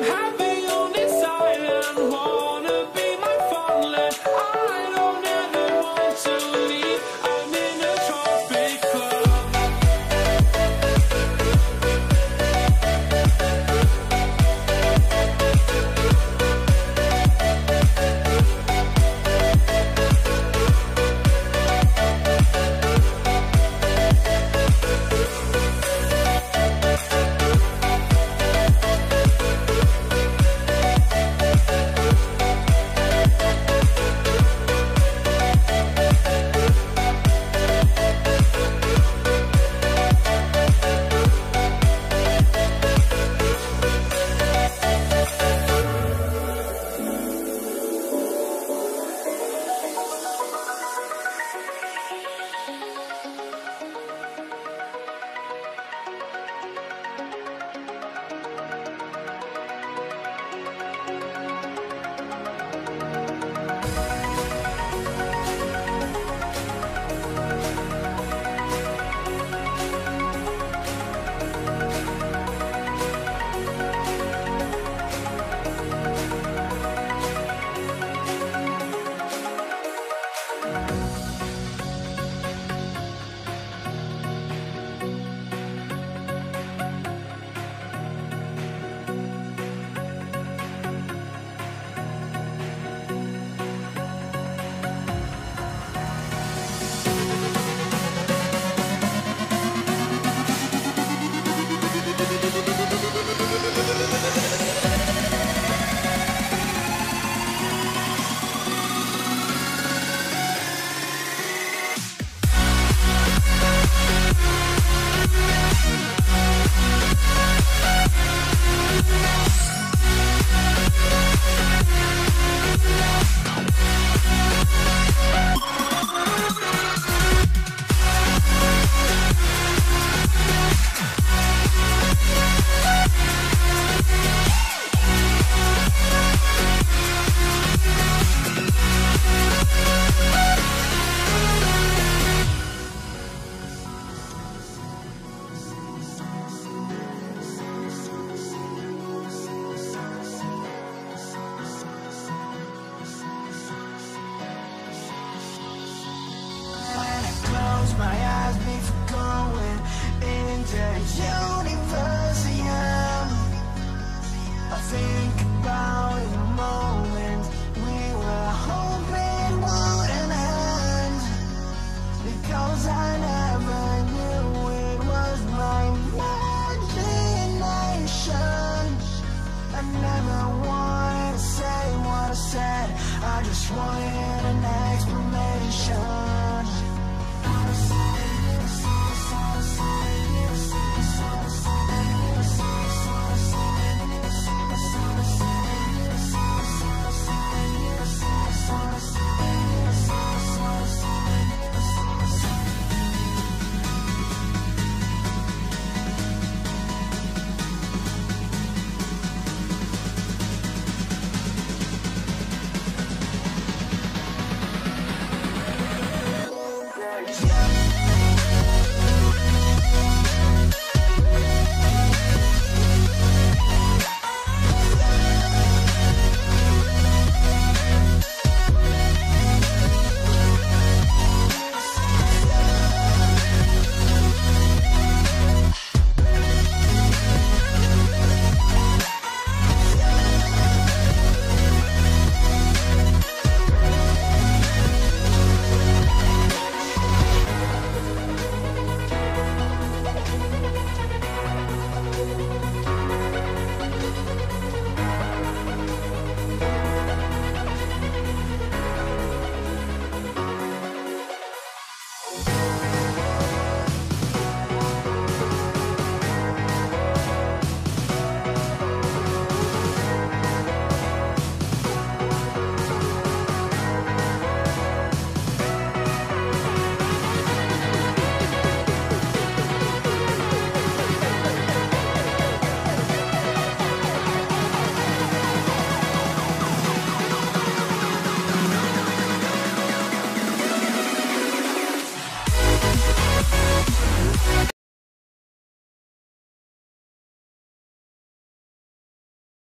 I